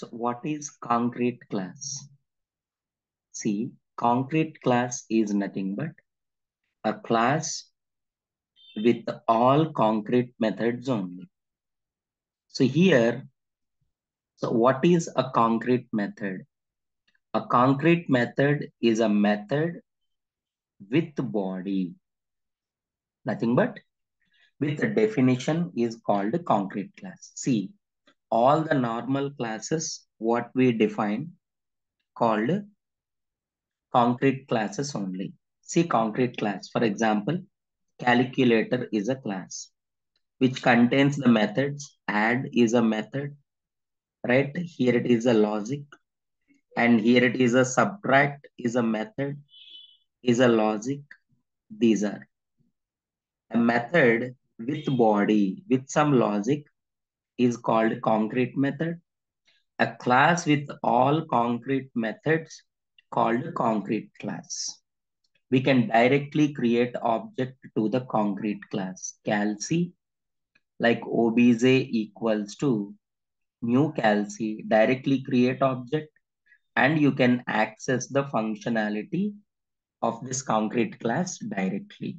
So what is concrete class? See, concrete class is nothing but a class with all concrete methods only. So here, so what is a concrete method? A concrete method is a method with body. Nothing but with the definition is called a concrete class. See, all the normal classes, what we define called concrete classes only. See concrete class. For example, calculator is a class which contains the methods. Add is a method, right? Here it is a logic. And here it is a subtract is a method, is a logic. These are a method with body, with some logic is called concrete method. A class with all concrete methods called concrete class. We can directly create object to the concrete class. Calci, like obj equals to new calci, directly create object and you can access the functionality of this concrete class directly.